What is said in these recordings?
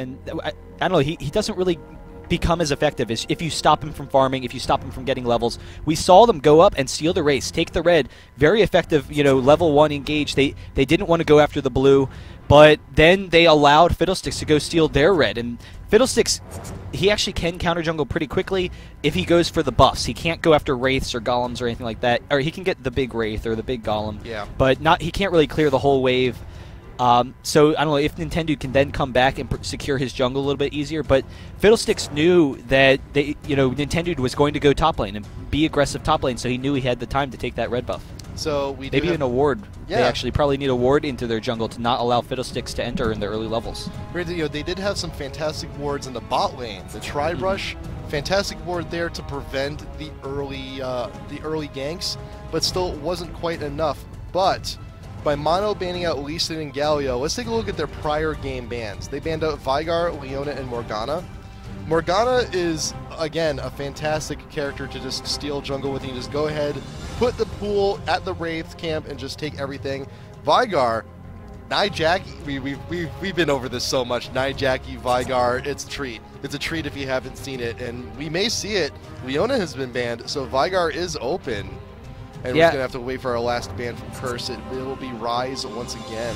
then I, I don't know. He, he doesn't really become as effective as if you stop him from farming, if you stop him from getting levels. We saw them go up and steal the race, take the red. Very effective, you know, level one engage. They they didn't want to go after the blue, but then they allowed Fiddlesticks to go steal their red. And Fiddlesticks, he actually can counter jungle pretty quickly if he goes for the buffs. He can't go after wraiths or golems or anything like that, or he can get the big wraith or the big golem. Yeah. But not he can't really clear the whole wave. Um, so I don't know if Nintendo can then come back and secure his jungle a little bit easier. But Fiddlesticks knew that they, you know, Nintendo was going to go top lane and be aggressive top lane, so he knew he had the time to take that red buff. So we Maybe an award. They actually probably need a ward into their jungle to not allow Fiddlesticks to enter in the early levels. You know, they did have some fantastic wards in the bot lane. The tri-bush, fantastic ward there to prevent the early uh, the early ganks, but still wasn't quite enough. But by Mono banning out Lee Sin and Galio, let's take a look at their prior game bans. They banned out Veigar, Leona, and Morgana. Morgana is again a fantastic character to just steal jungle with. You just go ahead, put the pool at the Wraith camp, and just take everything. Veigar, Nyjacky, we, we've, we've, we've been over this so much. Nyjacky, Veigar, it's a treat. It's a treat if you haven't seen it, and we may see it. Leona has been banned, so Veigar is open. And we're Yeah. going to have to wait for our last ban from Curse. It will be Ryze once again.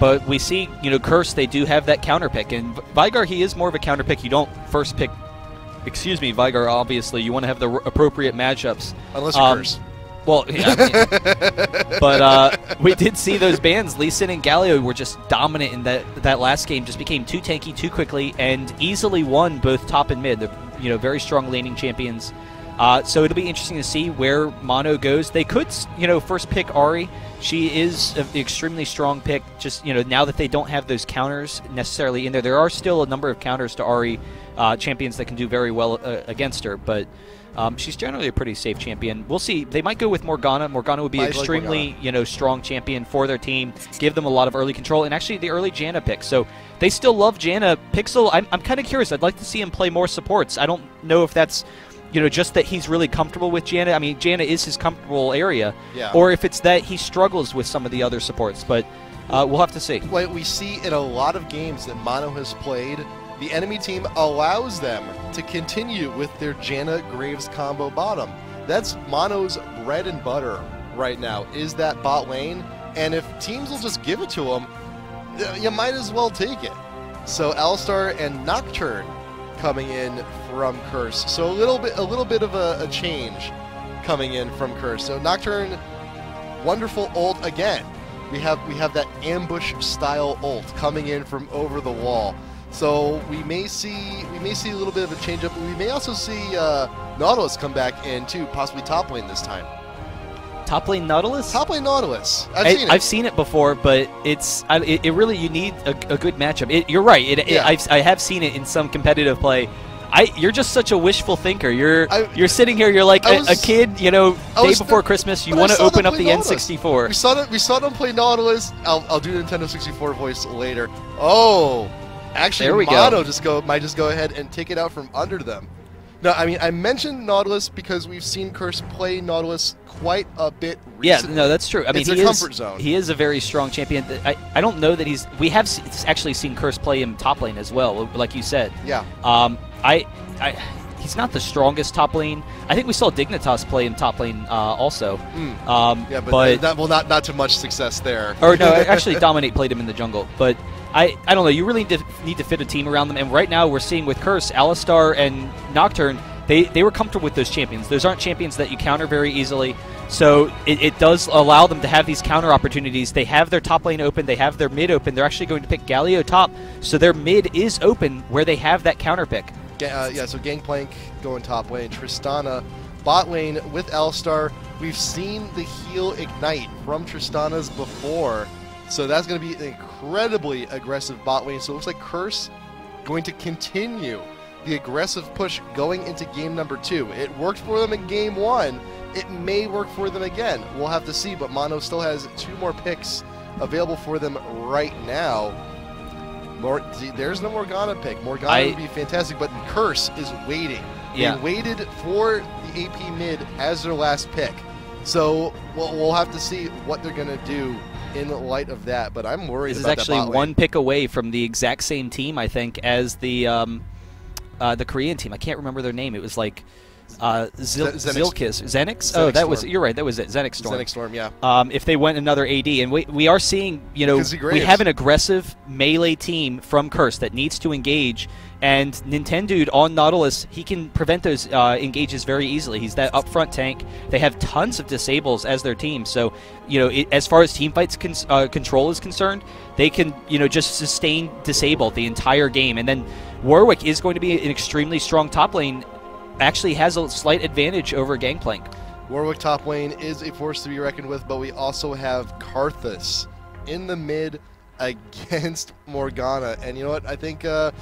But we see, you know, Curse, they do have that counter pick. And Veigar, he is more of a counter pick. You don't first pick, excuse me, Veigar, obviously. You want to have the appropriate matchups. Unless you're Um, Curse. Well, yeah, I mean- but uh, we did see those bans. Lee Sin and Galio were just dominant in that that last game. Just became too tanky too quickly and easily won both top and mid. They're you know very strong laning champions. Uh, so it'll be interesting to see where Mono goes. They could you know first pick Ahri. She is an extremely strong pick. Just you know now that they don't have those counters necessarily in there, there are still a number of counters to Ahri uh, champions that can do very well uh, against her, but. Um, she's generally a pretty safe champion. We'll see. They might go with Morgana. Morgana would be I extremely, Morgana. you know, strong champion for their team. Give them a lot of early control, and actually the early Janna pick. So they still love Janna. Pixel. I'm, I'm kind of curious. I'd like to see him play more supports. I don't know if that's, you know, just that he's really comfortable with Janna. I mean, Janna is his comfortable area, Yeah. or if it's that he struggles with some of the other supports. But uh, we'll have to see. what we see in a lot of games that Mono has played, the enemy team allows them to continue with their Janna Graves combo bottom. That's Mono's bread and butter right now, is that bot lane. And if teams will just give it to them, you might as well take it. So Alistar and Nocturne coming in from Curse. So a little bit a little bit of a, a change coming in from Curse. So Nocturne wonderful ult again. We have we have that ambush style ult coming in from over the wall. So we may see we may see a little bit of a change up. We may also see uh, Nautilus come back in too, possibly top lane this time. Top lane Nautilus. Top lane Nautilus. I've I, seen it. I've seen it before, but it's I, it, it really you need a, a good matchup. It, you're right. It, Yeah. I've, I have seen it in some competitive play. I you're just such a wishful thinker. You're I- you're sitting here. You're like a, was- a kid. You know, day before Christmas. You want to open up the Nautilus. N64. We saw them. We saw them play Nautilus. I'll, I'll do Nintendo 64 voice later. Oh, actually, There we go. Just go might just go ahead and take it out from under them. No, I mean I mentioned Nautilus because we've seen Curse play Nautilus quite a bit Yeah, no, that's true. I mean, It's he their is comfort zone. he is a very strong champion. I, I don't know that he's. We have s- actually seen Curse play him top lane as well, like you said. Yeah. Um, I, I, he's not the strongest top lane. I think we saw Dignitas play him top lane uh, also. Mm. Um, Yeah, but, but that, well, not not too much success there. or no, actually, Dominate played him in the jungle. But I, I don't know. You really need to, fit a team around them. And right now, we're seeing with Curse, Alistar, and Nocturne, they, they were comfortable with those champions. Those aren't champions that you counter very easily. So it, it does allow them to have these counter opportunities. They have their top lane open. They have their mid open. They're actually going to pick Galio top. So their mid is open where they have that counter pick. Uh, yeah, so Gangplank going top lane, Tristana bot lane with Alistar. We've seen the heal ignite from Tristana's before, so that's going to be an incredibly aggressive bot lane. So it looks like Curse going to continue the aggressive push going into game number two. It worked for them in game one. It may work for them again. We'll have to see, but Mono still has two more picks available for them right now. Mor- see, there's no Morgana pick. Morgana I- would be fantastic, but Curse is waiting. Yeah. They waited for the AP mid as their last pick. So we'll, we'll have to see what they're going to do in light of that. But I'm worried. This is actually one pick away from the exact same team, I think, as the um, uh, the Korean team. I can't remember their name. It was like uh, Zil- Zenix- Zilkis. Xenics? Oh, Xenics that was you're right. That was it. Xenics Storm. Xenics Storm, yeah. um, if they went another AD. And we, we are seeing, you know, we have an aggressive melee team from Curse that needs to engage. And Nintendo on Nautilus, he can prevent those uh, engages very easily. He's that upfront tank. They have tons of disables as their team. So, you know, it, as far as team fights con- uh, control is concerned, they can, you know, just sustain disable the entire game. And then Warwick is going to be an extremely strong top lane. Actually, has a slight advantage over Gangplank. Warwick top lane is a force to be reckoned with, but we also have Karthus in the mid against Morgana. And you know what? I think uh,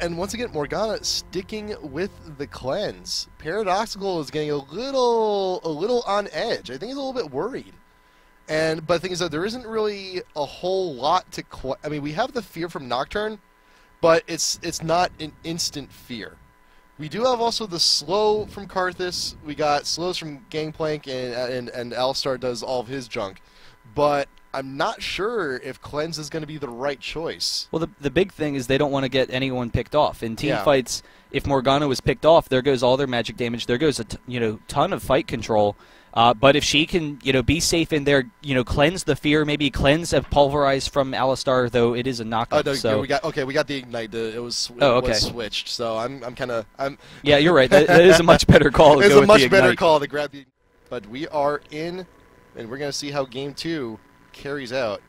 and once again Morgana sticking with the cleanse. Paradoxical is getting a little a little on edge. I think he's a little bit worried. And but the thing is that there isn't really a whole lot to. I mean, we have the fear from Nocturne, but it's it's not an instant fear. We do have also the slow from Karthus. We got slows from Gangplank, and and and Alistar does all of his junk. But I'm not sure if cleanse is going to be the right choice. Well, the, the big thing is they don't want to get anyone picked off. In team Yeah. fights, if Morgana was picked off, there goes all their magic damage. There goes a t- you know ton of fight control. Uh, but if she can you know be safe in there, you know cleanse the fear, maybe cleanse a pulverize from Alistar, though it is a Oh no, so we got okay. We got the ignite. The, it was it Oh, okay. was switched. So I'm I'm kind of I'm. yeah, you're right. That, that is a much better call. To It's go a much the better call to grab the. But we are in, and we're gonna see how game two carries out.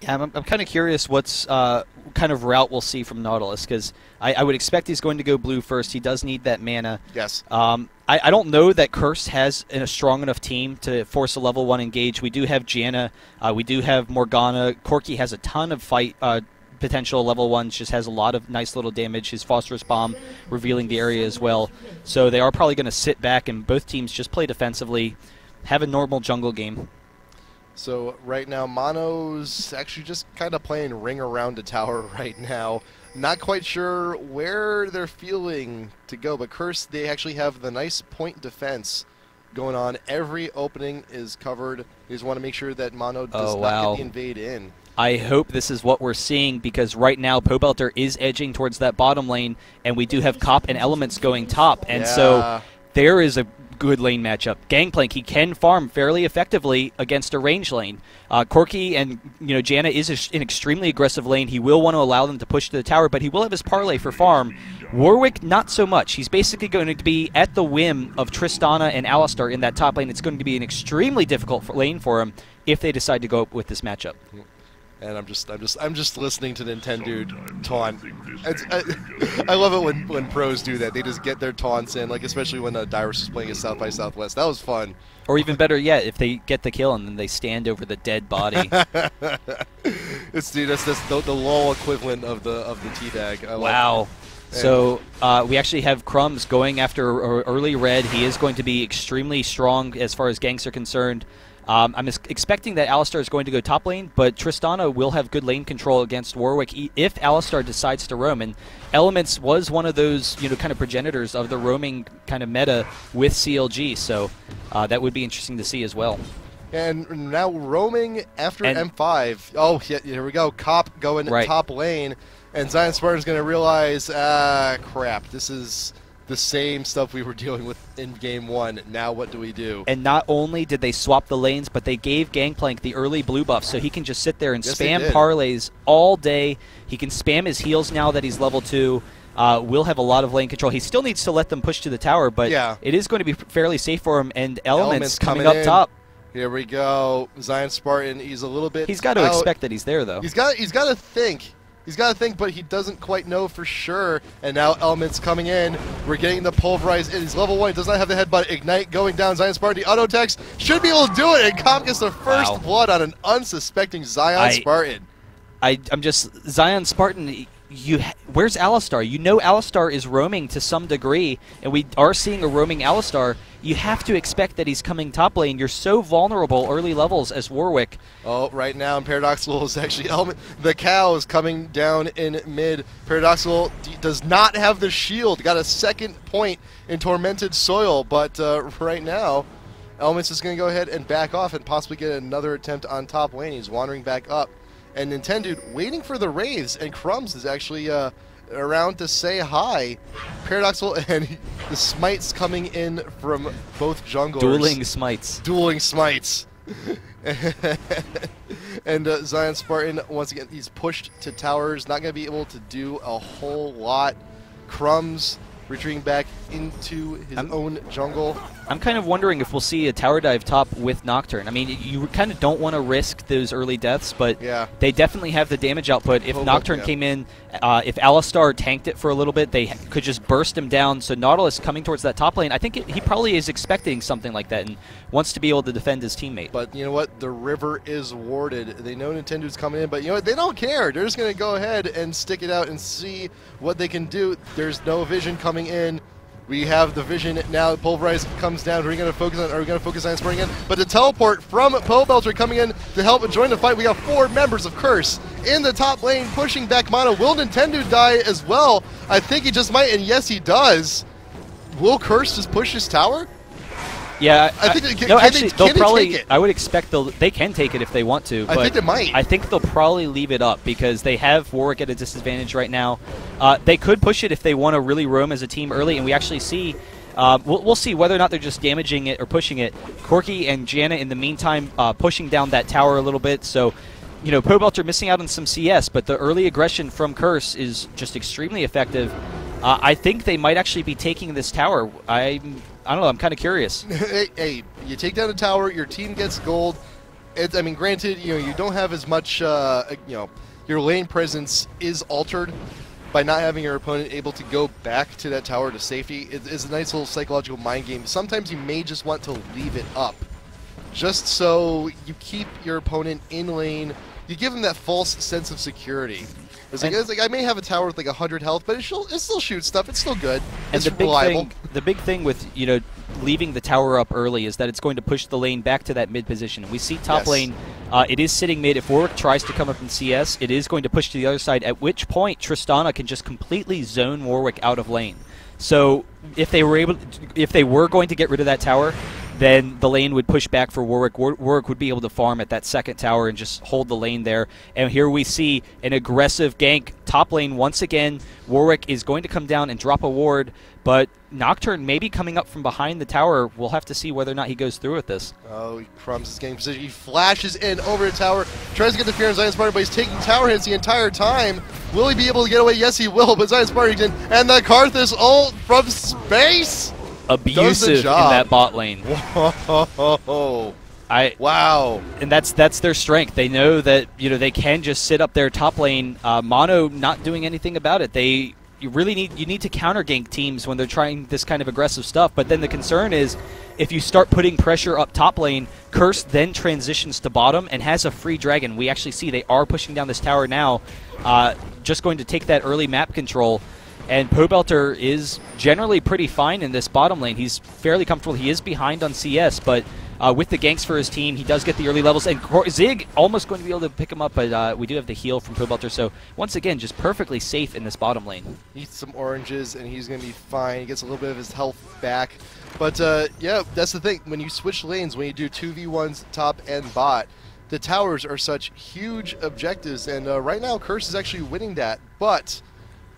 Yeah, I'm, I'm kind of curious what's uh, kind of route we'll see from Nautilus because I, I would expect he's going to go blue first. He does need that mana. Yes. Um, I, I don't know that Curse has a strong enough team to force a level one engage. We do have Janna, uh, we do have Morgana. Corki has a ton of fight uh, potential. Level one just has a lot of nice little damage. His phosphorus bomb revealing the area as well. So they are probably going to sit back and both teams just play defensively, have a normal jungle game. So right now, Mono's actually just kind of playing ring around a tower right now. Not quite sure where they're feeling to go, but Curse, they actually have the nice point defense going on. Every opening is covered. They just want to make sure that Mono does Oh, not wow. get the invade in. I hope this is what we're seeing because right now Pobelter is edging towards that bottom lane, and we do have Cop and Elements going top, and so there is a good lane matchup. Gangplank, he can farm fairly effectively against a range lane. Uh, Corki and you know Janna is a an extremely aggressive lane. He will want to allow them to push to the tower, but he will have his parlay for farm. Warwick, not so much. He's basically going to be at the whim of Tristana and Alistar in that top lane. It's going to be an extremely difficult lane for him if they decide to go with this matchup. And I'm just, I'm just, I'm just listening to Nintendo taunt. It's, I, I love it when, when pros do that. They just get their taunts in, like especially when uh, Dyrus was playing at South by Southwest. That was fun. Or even better yet, if they get the kill and then they stand over the dead body. it's dude, that's, that's the, the LOL equivalent of the of the teabag. I wow. it. So uh, we actually have Crumbs going after early red. He is going to be extremely strong as far as ganks are concerned. Um, I'm expecting that Alistar is going to go top lane, but Tristana will have good lane control against Warwick if Alistar decides to roam. And Elements was one of those, you know, kind of progenitors of the roaming kind of meta with CLG. So uh, that would be interesting to see as well. And now roaming after And- M5. Oh, yeah, here we go. Cop going Right. top lane, and Zion Spartan's going to realize, ah, crap. This is the same stuff we were dealing with in game one. Now what do we do? And not only did they swap the lanes, but they gave Gangplank the early blue buff, so he can just sit there and Yes, spam parlays all day. He can spam his heals now that he's level two. Uh, will have a lot of lane control. He still needs to let them push to the tower, but Yeah. it is going to be fairly safe for him. And Elements, Elements coming, coming up top. Here we go. Zion Spartan. He's a little bit. He's got to out. expect that he's there, though. He's got. He's got to think. He's got to think, but he doesn't quite know for sure. And now Elements coming in. We're getting the pulverize. He's level one. He does not have the headbutt. Ignite going down. Zion Spartan. The auto text should be able to do it. And Cop gets the first Wow. blood on an unsuspecting Zion I- Spartan. I, I'm just Zion Spartan. You, where's Alistar? You know Alistar is roaming to some degree, and we are seeing a roaming Alistar. You have to expect that he's coming top lane. You're so vulnerable early levels as Warwick. Oh, right now in Paradoxical is actually Element. The cow is coming down in mid. Paradoxical does not have the shield. Got a second point in Tormented Soil, but uh, right now, Elements is going to go ahead and back off and possibly get another attempt on top lane. He's wandering back up. And Nintendo waiting for the Wraiths, and Crumbs is actually uh, around to say hi. Paradoxal and the smites coming in from both junglers. Dueling smites. Dueling smites. and uh, Zion Spartan, once again, he's pushed to towers. Not going to be able to do a whole lot. Crumbs retreating back into his I'm, own jungle. I'm kind of wondering if we'll see a tower dive top with Nocturne. I mean, you kind of don't want to risk those early deaths, but yeah. they definitely have the damage output. If Nocturne yeah. came in, uh, if Alistar tanked it for a little bit, they could just burst him down. So Nautilus coming towards that top lane, I think it, he probably is expecting something like that and wants to be able to defend his teammate. But you know what? The river is warded. They know Nintendo's coming in, but you know what? They don't care. They're just going to go ahead and stick it out and see what they can do. There's no vision coming in. We have the vision now. Pulverize comes down. Are we going to focus on? Are we going to focus on spring in? But the teleport from Poe Pobelter coming in to help join the fight. We got four members of Curse in the top lane pushing back Mono. Will Nintendo die as well? I think he just might, and yes, he does. Will Curse just push his tower? Yeah, I, I think. Can, no, can actually, they, will probably. They I would expect they'll. They can take it if they want to. I think they might. I think they'll probably leave it up because they have Warwick at a disadvantage right now. Uh, they could push it if they want to really roam as a team early, and we actually see. Uh, we'll, we'll, see whether or not they're just damaging it or pushing it. Corki and Janna, in the meantime, uh, pushing down that tower a little bit. So, you know, Pobelter missing out on some CS, but the early aggression from Curse is just extremely effective. Uh, I think they might actually be taking this tower. I'm I don't know. I'm kind of curious. hey, hey, you take down a tower, your team gets gold. It's, I mean, granted, you know you don't have as much. Uh, you know, your lane presence is altered by not having your opponent able to go back to that tower to safety. It, it's a nice little psychological mind game. Sometimes you may just want to leave it up, just so you keep your opponent in lane. You give them that false sense of security. It's like, it's like, I may have a tower with like 100 health, but it, still, it still shoots stuff. It's still good. And it's the big reliable. Thing, the big thing with, you know, leaving the tower up early is that it's going to push the lane back to that mid position. We see top yes. lane, uh, it is sitting mid. If Warwick tries to come up in CS, it is going to push to the other side, at which point Tristana can just completely zone Warwick out of lane. So if they were able, to, if they were going to get rid of that tower, then the lane would push back for Warwick. Warwick would be able to farm at that second tower and just hold the lane there. And here we see an aggressive gank top lane once again. Warwick is going to come down and drop a ward, but Nocturne maybe coming up from behind the tower. We'll have to see whether or not he goes through with this. Oh, he Crumbs his game position. He flashes in over the tower, tries to get the fear on Zion Spartan, but he's taking tower hits the entire time. Will he be able to get away? Yes, he will, but Zion Spartan and the Karthus ult from space abusive in that bot lane. Whoa. I wow, and that's that's their strength. They know that you know they can just sit up their top lane. Uh, Mono not doing anything about it. They you really need you need to counter gank teams when they're trying this kind of aggressive stuff. But then the concern is if you start putting pressure up top lane, Curse then transitions to bottom and has a free dragon. We actually see they are pushing down this tower now, uh, just going to take that early map control. And Pobelter is generally pretty fine in this bottom lane. He's fairly comfortable. He is behind on CS, but uh, with the ganks for his team, he does get the early levels. And Zig almost going to be able to pick him up, but uh, we do have the heal from Pobelter. So once again, just perfectly safe in this bottom lane. Eats some oranges, and he's going to be fine. He gets a little bit of his health back. But uh, yeah, that's the thing. When you switch lanes, when you do 2v1s top and bot, the towers are such huge objectives. And uh, right now, Curse is actually winning that. But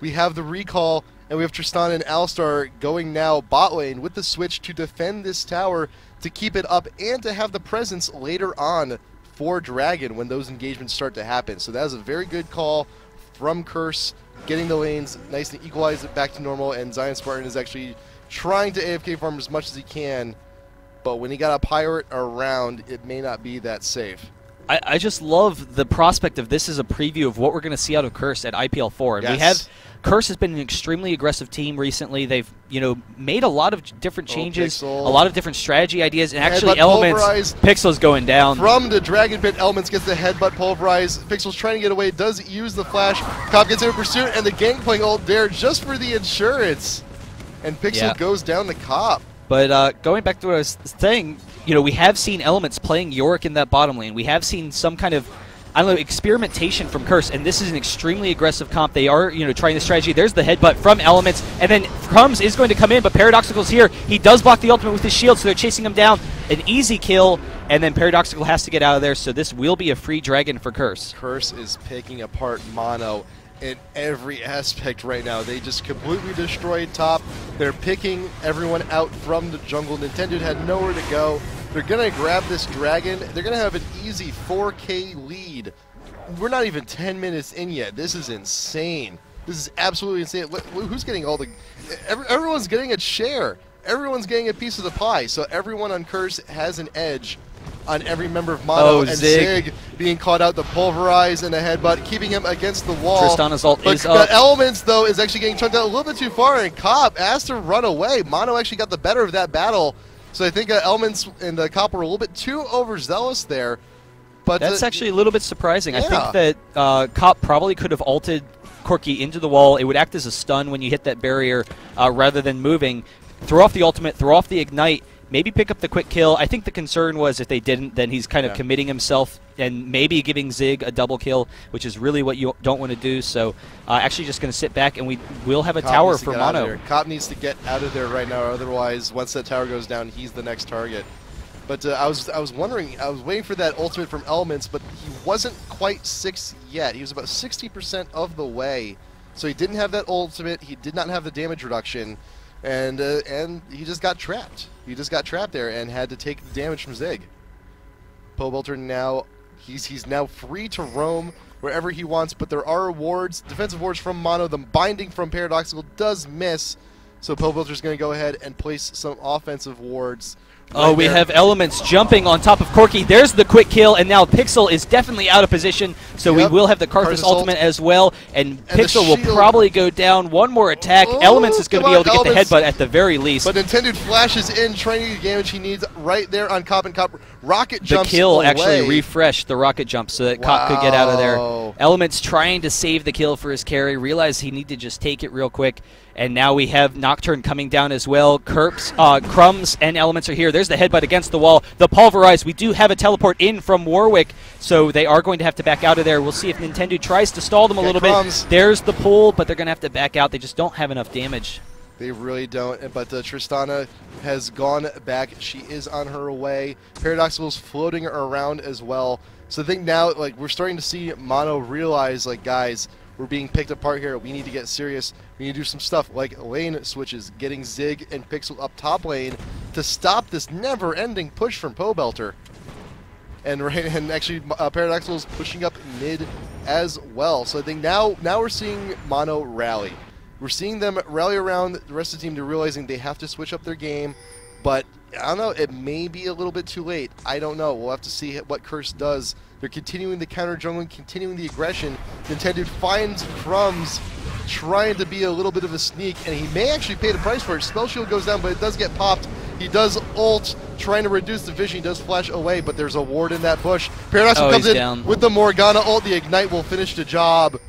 we have the recall, and we have Tristan and Alistar going now bot lane with the switch to defend this tower, to keep it up, and to have the presence later on for Dragon when those engagements start to happen. So that is a very good call from Curse, getting the lanes nice and equalize it back to normal, and Zion Spartan is actually trying to AFK farm as much as he can, but when he got a pirate around, it may not be that safe. I, I just love the prospect of this as a preview of what we're going to see out of Curse at IPL four, and yes. we have Curse has been an extremely aggressive team recently. They've you know made a lot of different oh, changes, a lot of different strategy ideas, and actually elements. Pixel's going down from the Dragon Pit. Elements gets the headbutt pulverize. Pixel's trying to get away. Does use the flash. Cop gets in pursuit, and the Gangplank ult there just for the insurance. And Pixel yeah. goes down the cop. But uh, going back to what I was saying, you know, we have seen elements playing Yorick in that bottom lane. We have seen some kind of I don't know, experimentation from Curse, and this is an extremely aggressive comp. They are, you know, trying the strategy. There's the headbutt from Elements, and then Crumbs is going to come in, but Paradoxical's here. He does block the ultimate with his shield, so they're chasing him down. An easy kill, and then Paradoxical has to get out of there, so this will be a free dragon for Curse. Curse is picking apart Mono in every aspect right now. They just completely destroyed top. They're picking everyone out from the jungle. Nintendo had nowhere to go. They're going to grab this dragon. They're going to have an easy 4K lead. We're not even 10 minutes in yet. This is insane. This is absolutely insane. Who's getting all the... Everyone's getting a share. Everyone's getting a piece of the pie. So everyone on Curse has an edge on every member of Mono oh, and Zig. Zig being caught out the pulverize and a headbutt, keeping him against the wall. Tristana's ult but, is but up. Elements, though, is actually getting chunked out a little bit too far, and Cop has to run away. Mono actually got the better of that battle, so I think uh, Elements and uh, Cop were a little bit too overzealous there. But That's uh, actually a little bit surprising. Yeah. I think that uh, Cop probably could have ulted Corki into the wall. It would act as a stun when you hit that barrier uh, rather than moving. Throw off the ultimate, throw off the ignite, maybe pick up the quick kill. I think the concern was if they didn't, then he's kind of Yeah. committing himself and maybe giving Zig a double kill, which is really what you don't want to do. So uh, actually just going to sit back and we will have a Cop tower to for get out of Mono. Cop needs to get out of there right now, otherwise, once that tower goes down, he's the next target. But uh, I was I was wondering, I was waiting for that ultimate from Elements, but he wasn't quite six yet. He was about 60% of the way, so he didn't have that ultimate. He did not have the damage reduction, and uh, and he just got trapped. He just got trapped there and had to take the damage from Zig. Pobelter now he's he's now free to roam wherever he wants, but there are wards, defensive wards from Mono. The binding from Paradoxical does miss, so Pobelter's going to go ahead and place some offensive wards. Oh, right we there. have Elements jumping on top of Corki. There's the quick kill, and now Pixel is definitely out of position, so Yep. we will have the Karthus Karthus ult. ultimate as well, and, And Pixel will probably go down. One more attack. Oh, Elements is going to be able to get the headbutt at the very least. But Nintendo flashes in, trying to get the damage he needs right there on Cop and Cop. Rocket jumps. the kill away. actually refreshed the rocket jump so that Cop could get out of there. Elements trying to save the kill for his carry, realized he needed to just take it real quick. And now we have Nocturne coming down as well. Kerps, uh, Crumbs, and Elements are here. There's the headbutt against the wall. The pulverize. We do have a teleport in from Warwick, so they are going to have to back out of there. We'll see if Nintendo tries to stall them a Okay, little Crumbs. bit. There's the pull, but they're going to have to back out. They just don't have enough damage. They really don't. But uh, Tristana has gone back. She is on her way. Paradoxical's floating around as well. So I think now, like, we're starting to see Mono realize, like, guys, we're being picked apart here. We need to get serious. We need to do some stuff like lane switches, getting Zig and Pixel up top lane to stop this never-ending push from Pobelter. And right, and actually, uh, is pushing up mid as well. So I think now, now we're seeing Mono rally. We're seeing them rally around the rest of the team to realizing they have to switch up their game. But I don't know, it may be a little bit too late. I don't know. We'll have to see what Curse does. They're continuing the counter jungling, continuing the aggression. Nintendo finds Crumbs trying to be a little bit of a sneak, and he may actually pay the price for it. Spell shield goes down, but it does get popped. He does ult, trying to reduce the vision. He does flash away, but there's a ward in that bush. Paradoxical Oh, comes in down. with the Morgana ult. The ignite will finish the job.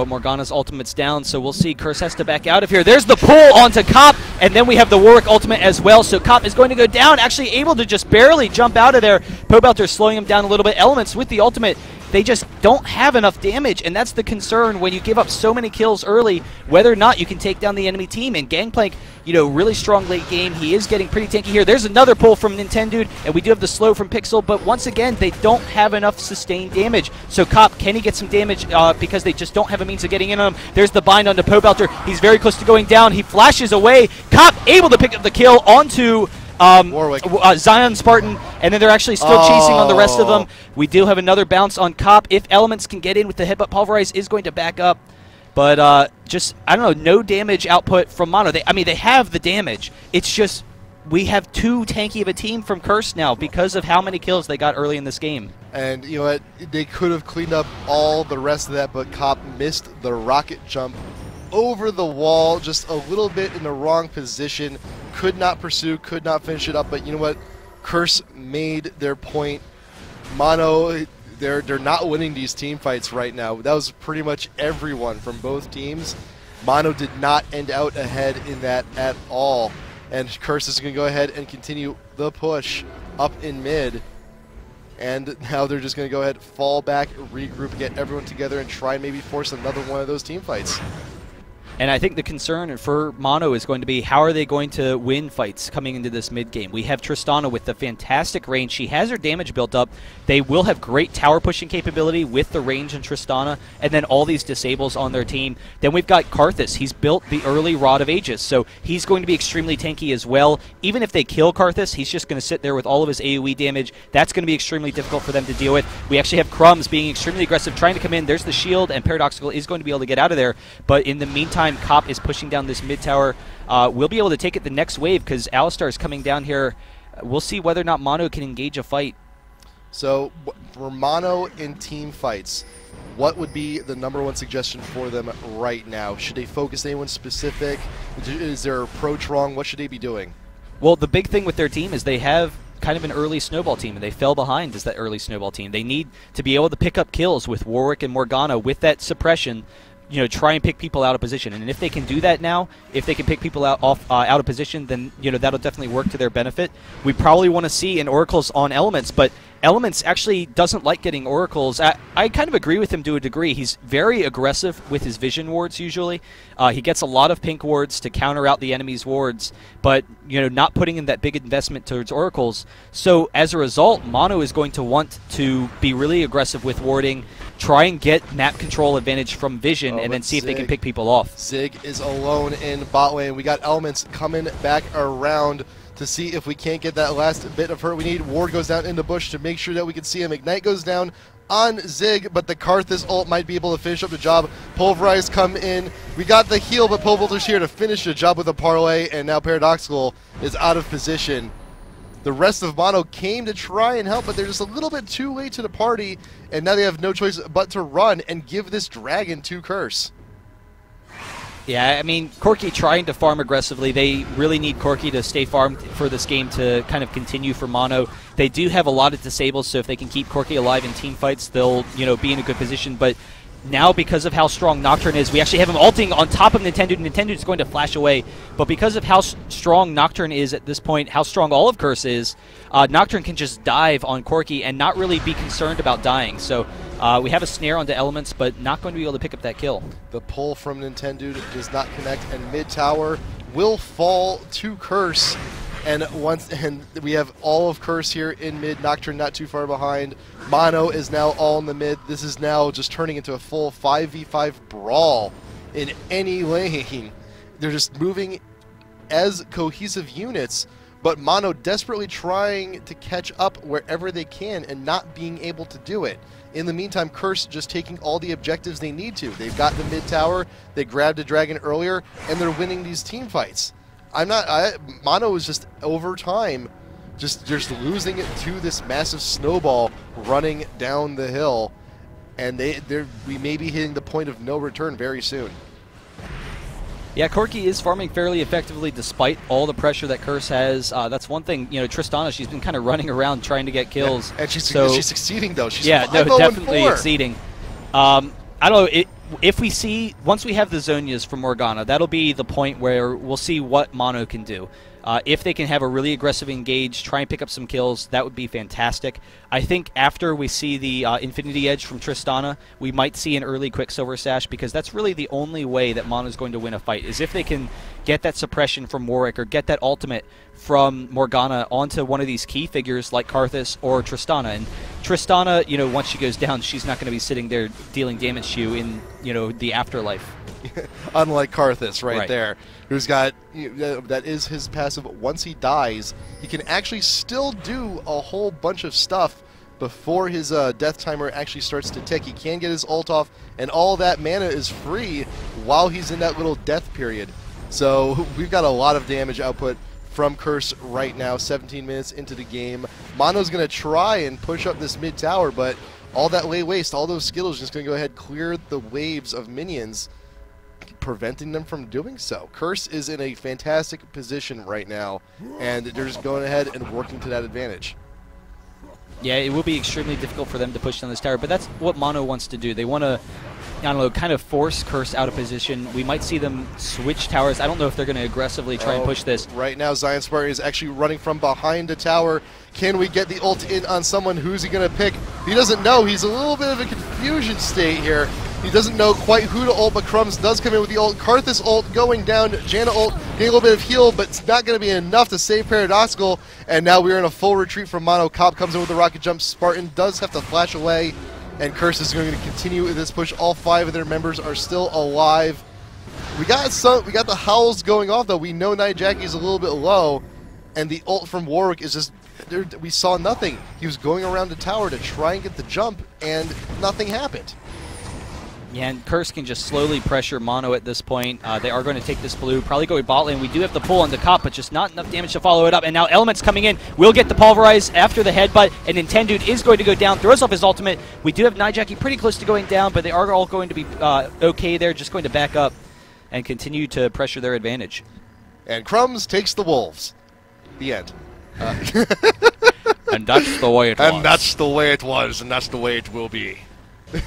But Morgana's ultimate's down, so we'll see. Curse has to back out of here. There's the pull onto Cop, and then we have the Warwick ultimate as well. So Cop is going to go down, actually able to just barely jump out of there. Pobelter slowing him down a little bit. Elements with the ultimate, they just don't have enough damage, and that's the concern when you give up so many kills early, whether or not you can take down the enemy team. And Gangplank, you know, really strong late game. He is getting pretty tanky here. There's another pull from Nintendo, and we do have the slow from Pixel, but once again, they don't have enough sustained damage. So Cop, can he get some damage uh, because they just don't have a means of getting in on him? There's the bind onto Pobelter. He's very close to going down. He flashes away. Cop able to pick up the kill onto um, Warwick. uh, Zion Spartan, and then they're actually still chasing on the rest of them. Oh. We do have another bounce on Cop. If Elements can get in with the headbutt, Pulverize is going to back up. But uh, just, I don't know, no damage output from Mono. They, I mean, they have the damage. It's just we have too tanky of a team from Curse now because of how many kills they got early in this game. And you know what? They could have cleaned up all the rest of that, but Cop missed the rocket jump over the wall just a little bit in the wrong position. Could not pursue, could not finish it up. But you know what? Curse made their point. Mono, they're they're not winning these team fights right now. That was pretty much everyone from both teams. Mono did not end out ahead in that at all. And Curse is going to go ahead and continue the push up in mid. And now they're just going to go ahead, fall back, regroup, get everyone together, and try maybe force another one of those team fights. And I think the concern for Mono is going to be how are they going to win fights coming into this mid game. We have Tristana with the fantastic range. She has her damage built up. They will have great tower pushing capability with the range and Tristana, and then all these disables on their team. Then we've got Karthus. He's built the early Rod of Ages, so he's going to be extremely tanky as well. Even if they kill Karthus, he's just going to sit there with all of his AoE damage. That's going to be extremely difficult for them to deal with. We actually have Crumbs being extremely aggressive, trying to come in. There's the shield, and Paradoxical is going to be able to get out of there. But in the meantime, time Cop is pushing down this mid tower. Uh, we'll be able to take it the next wave because Alistar is coming down here. We'll see whether or not Mono can engage a fight. So for Mono in team fights, what would be the number one suggestion for them right now? Should they focus anyone specific? Is their approach wrong? What should they be doing? Well, the big thing with their team is they have kind of an early snowball team, and they fell behind as that early snowball team. They need to be able to pick up kills with Warwick and Morgana with that suppression you know try and pick people out of position. And if they can do that now, if they can pick people out off uh, out of position, then you know that'll definitely work to their benefit. We probably want to see an oracles on elements, but Elements actually doesn't like getting oracles. I, I, kind of agree with him to a degree. He's very aggressive with his vision wards usually. Uh, he gets a lot of pink wards to counter out the enemy's wards, but you know not putting in that big investment towards oracles. So as a result, Mono is going to want to be really aggressive with warding, try and get map control advantage from vision, oh, and then see Zig, if they can pick people off. Zig is alone in bot lane. We got Elements coming back around to see if we can't get that last bit of hurt we need. Ward goes down in the bush to make sure that we can see him. Ignite goes down on Zig, but the Karthus ult might be able to finish up the job. Pulverize come in. We got the heal, but Pobelter's here to finish the job with a parlay, and now Paradoxical is out of position. The rest of Mono came to try and help, but they're just a little bit too late to the party, and now they have no choice but to run and give this dragon to Curse. Yeah, I mean, Corki trying to farm aggressively. They really need Corki to stay farmed for this game to kind of continue for Mono. They do have a lot of disables, so if they can keep Corki alive in team fights, they'll, you know, be in a good position. But now, because of how strong Nocturne is, we actually have him ulting on top of Nintendo. Nintendo is going to flash away. But because of how strong Nocturne is at this point, how strong all of Curse is, uh, Nocturne can just dive on Corki and not really be concerned about dying. So uh, we have a snare onto Elements, but not going to be able to pick up that kill. The pull from Nintendo does not connect, and mid tower will fall to Curse. And once and we have all of Curse here in mid, Nocturne not too far behind. Mono is now all in the mid. This is now just turning into a full 5v5 brawl in any lane. They're just moving as cohesive units, but Mono desperately trying to catch up wherever they can and not being able to do it. In the meantime, Curse just taking all the objectives they need to. They've got the mid tower, they grabbed a dragon earlier, and they're winning these team fights. I'm not. I, Mono is just over time, just just losing it to this massive snowball running down the hill, and they they we may be hitting the point of no return very soon. Yeah, Corki is farming fairly effectively despite all the pressure that Curse has. Uh, that's one thing, you know, Tristana, she's been kind of running around trying to get kills. Yeah, and she's, so, she's succeeding, though. She's yeah, no, definitely exceeding. Um, I don't know. It, if we see once we have the Zhonya's from Morgana, that'll be the point where we'll see what Mono can do. Uh, if they can have a really aggressive engage, try and pick up some kills, that would be fantastic. I think after we see the uh, Infinity Edge from Tristana, we might see an early Quicksilver Sash because that's really the only way that Mono is going to win a fight, is if they can get that suppression from Warwick or get that ultimate from Morgana onto one of these key figures like Karthus or Tristana. And Tristana, you know, once she goes down, she's not going to be sitting there dealing damage to you in, you know, the afterlife. Unlike Karthus right, right, there, who's got you know, that is his passive. Once he dies, he can actually still do a whole bunch of stuff before his uh, death timer actually starts to tick. He can get his ult off, and all that mana is free while he's in that little death period. So we've got a lot of damage output from Curse right now, 17 minutes into the game. Mono's going to try and push up this mid tower, but all that lay waste, all those skills, just going to go ahead clear the waves of minions, preventing them from doing so. Curse is in a fantastic position right now, and they're just going ahead and working to that advantage. Yeah, it will be extremely difficult for them to push down this tower, but that's what Mono wants to do. They want to I don't know, kind of force Curse out of position. We might see them switch towers. I don't know if they're going to aggressively try and Oh, push this. Right now, Zion Spartan is actually running from behind the tower. Can we get the ult in on someone? Who's he going to pick? He doesn't know. He's a little bit of a confusion state here. He doesn't know quite who to ult, but Crumbs does come in with the ult. Karthus ult going down. Janna ult getting a little bit of heal, but it's not going to be enough to save Paradoxical. And now we're in a full retreat from Mono. Cop comes in with the rocket jump. Spartan does have to flash away, and Curse is going to continue with this push. All five of their members are still alive. We got some. We got the howls going off though. We know Night Jackie's a little bit low, and the ult from Warwick is just. There, we saw nothing. He was going around the tower to try and get the jump, and nothing happened. Yeah, and Curse can just slowly pressure Mono at this point. Uh, they are going to take this blue, probably go with bot lane. We do have the pull on the cop, but just not enough damage to follow it up. And now Element's coming in. We'll get the pulverize after the headbutt, and Nintendude is going to go down, throws off his ultimate. We do have Nyjacky pretty close to going down, but they are all going to be uh, okay there, just going to back up and continue to pressure their advantage. And Crumbs takes the Wolves. The end. Uh, And that's the way it and that's the way it was, and that's the way it will be.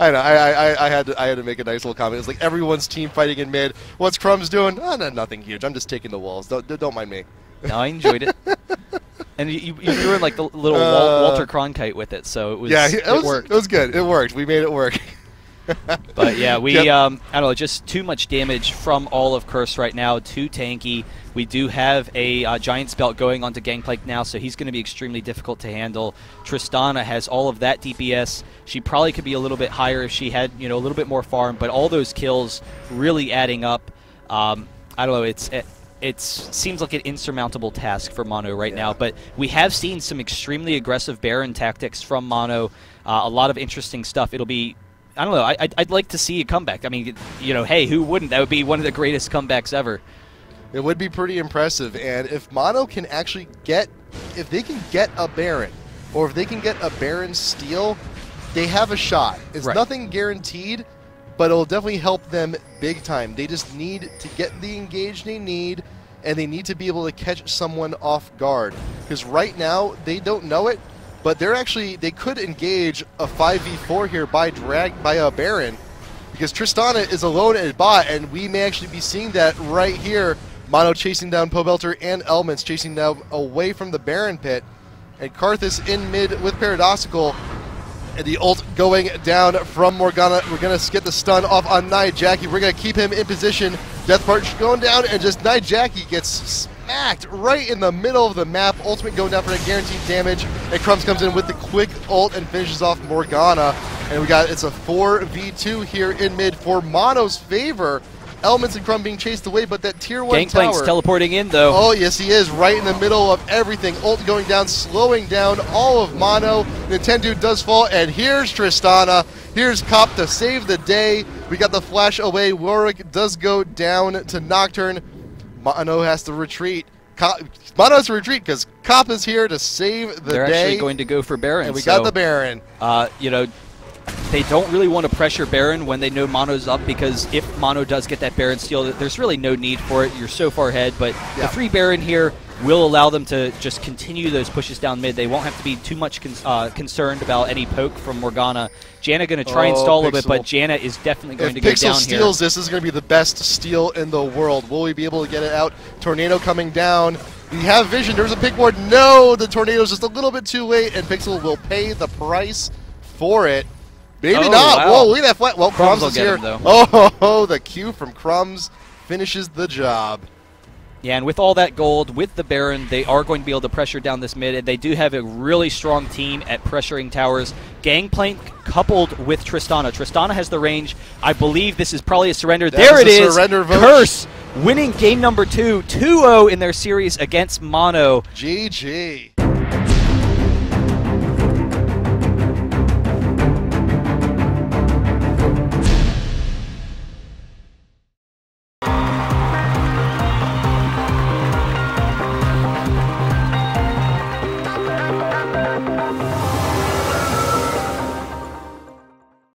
I know. I, I, I had to, I had to make a nice little comment. It's like everyone's team fighting in mid. What's Crumbs doing? Oh, no, nothing huge. I'm just taking the walls. Don't, don't mind me. No, I enjoyed it. and you, you threw in like the little Uh, Walter Cronkite with it, so it was yeah, it, it, was, worked. it was good. It worked. We made it work. But yeah, we Yep. um, I don't know, just too much damage from all of Curse right now. Too tanky. We do have a uh, Giant's Belt going onto Gangplank now, so he's going to be extremely difficult to handle. Tristana has all of that DPS. She probably could be a little bit higher if she had you know a little bit more farm, but all those kills really adding up. Um, I don't know. It's it, it seems like an insurmountable task for Mono right now, but we have seen some extremely aggressive Baron tactics from Mono. Uh, a lot of interesting stuff. It'll be I don't know. I, I'd, I'd like to see a comeback. I mean, you know, hey, who wouldn't? That would be one of the greatest comebacks ever. It would be pretty impressive. And if Mono can actually get, if they can get a Baron, or if they can get a Baron steal, they have a shot. It's Right. nothing guaranteed, but it'll definitely help them big time. They just need to get the engage they need, and they need to be able to catch someone off guard. Because right now, they don't know it, but they're actually, they could engage a 5v4 here by drag, by a Baron, because Tristana is alone at bot, and we may actually be seeing that right here. Mono chasing down Pobelter and Elements chasing down away from the Baron pit, and Karthus in mid with Paradoxical, and the ult going down from Morgana. We're gonna get the stun off on Night Jackie. We're gonna keep him in position. Death March going down, and just Night Jackie gets smacked right in the middle of the map. Ultimate going down for a guaranteed damage, and Crumbs comes in with the quick ult and finishes off Morgana. And we got it's a 4v2 here in mid for Mono's favor. Elements and Crumb being chased away, but that tier one Gangplank's tower. teleporting in though. Oh, yes, he is right in the middle of everything. Ult going down, slowing down all of Mono. Nintendo does fall, and here's Tristana. Here's Cop to save the day. We got the flash away. Warwick does go down to Nocturne. Mono has to retreat. Cop, Mono has to retreat because Cop is here to save the They're day. actually going to go for Baron. and we so, got the Baron. Uh, you know, they don't really want to pressure Baron when they know Mono's up because if Mono does get that Baron steal, there's really no need for it. You're so far ahead, but Yeah. the free Baron here will allow them to just continue those pushes down mid. They won't have to be too much con- uh, concerned about any poke from Morgana. Janna going to try and Oh, stall a bit, but Pixel. Janna is definitely going If to go Pixel down steals this, this is going to be the best steal in the world. Will we be able to get it out? Tornado coming down. We have vision. There's a pick ward. No, the tornado's just a little bit too late, and Pixel will pay the price for it. Maybe Oh, not. wow. Whoa, look at that flat. Well, Crumbs Crumbs, is here. him, though. Oh, the cue from Crumbs finishes the job. Yeah, and with all that gold, with the Baron, they are going to be able to pressure down this mid, and they do have a really strong team at pressuring towers. Gangplank coupled with Tristana. Tristana has the range. I believe this is probably a surrender. That there is it a is. surrender vote. Curse winning game number two, 2-0 in their series against Mono. GG.